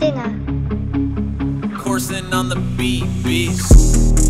Dinner. Coursing on the beat, beast.